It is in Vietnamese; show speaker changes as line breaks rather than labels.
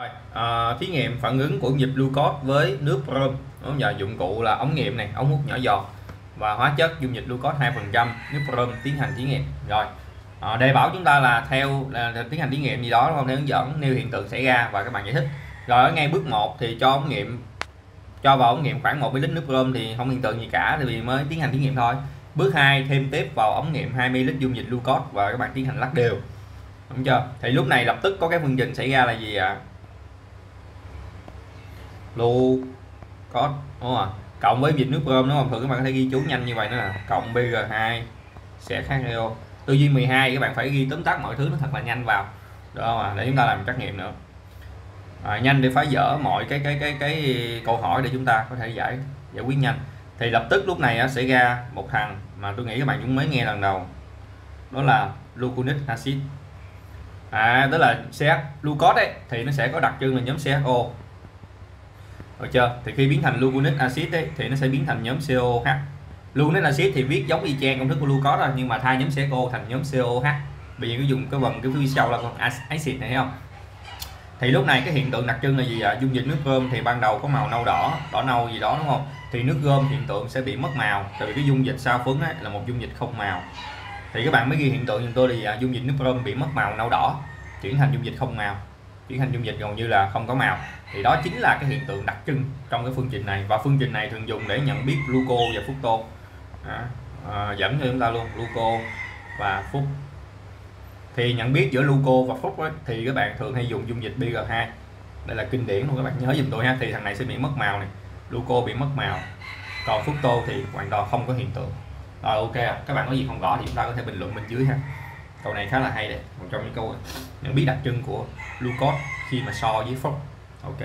Rồi, à, thí nghiệm phản ứng của dung dịch glucose với nước brom đúng giờ dụng cụ là ống nghiệm này ống hút nhỏ giọt và hóa chất dung dịch glucose 2% nước brom tiến hành thí nghiệm. Rồi à, đề bảo chúng ta là theo là, tiến hành thí nghiệm gì đó không? Theo hướng dẫn nêu hiện tượng xảy ra và các bạn giải thích. Rồi ở ngay bước 1 thì cho ống nghiệm cho vào ống nghiệm khoảng 1 ml nước brom thì không hiện tượng gì cả thì vì mới tiến hành thí nghiệm thôi. Bước 2 thêm tiếp vào ống nghiệm 2 ml dung dịch glucose và các bạn tiến hành lắc đều. Đúng chưa? Thì lúc này lập tức có cái phương trình xảy ra là gì ạ? à? Lu có đúng không cộng với dịch nước bơm đúng không? Thường các bạn có thể ghi chú nhanh như vậy nữa là cộng bg2 sẽ khác HO tư duy 12 các bạn phải ghi tóm tắt mọi thứ nó thật là nhanh vào. Được không à? để chúng ta làm trắc nghiệm nữa. À, nhanh để phá vỡ mọi cái cái cái cái câu hỏi để chúng ta có thể giải giải quyết nhanh. Thì lập tức lúc này sẽ ra một thằng mà tôi nghĩ các bạn cũng mới nghe lần đầu. Đó là gluconic acid. À tức là CH glucose đấy thì nó sẽ có đặc trưng là nhóm CHO được chưa? Thì khi biến thành gluconic acid ấy, thì nó sẽ biến thành nhóm COH gluconic acid thì viết giống y chang công thức của glucose thôi nhưng mà thay nhóm CO thành nhóm COH bây giờ cái dùng cái vần cái phía sau là con acid này thấy không? Thì lúc này cái hiện tượng đặc trưng là gì? Ạ à? dung dịch nước gom thì ban đầu có màu nâu đỏ đỏ nâu gì đó đúng không? Thì nước gom hiện tượng sẽ bị mất màu. Tại vì cái dung dịch sao phấn ấy, là một dung dịch không màu. Thì các bạn mới ghi hiện tượng như tôi thì à, dung dịch nước gom bị mất màu nâu đỏ chuyển thành dung dịch không màu chuyển thành dung dịch gần như là không có màu. Thì đó chính là cái hiện tượng đặc trưng trong cái phương trình này. Và phương trình này thường dùng để nhận biết gluco và fructo à, à, dẫn cho chúng ta luôn gluco và phúc. Thì nhận biết giữa gluco và phúc ấy, thì các bạn thường hay dùng dung dịch BG2 đây là kinh điển luôn các bạn nhớ giùm tôi ha. Thì thằng này sẽ bị mất màu này gluco bị mất màu. Còn fructo thì hoàn toàn không có hiện tượng. Rồi ok các bạn có gì không rõ thì chúng ta có thể bình luận bên dưới ha câu này khá là hay đấy một trong những câu nhận biết đặc trưng của Lucas khi mà so với Fox, ok.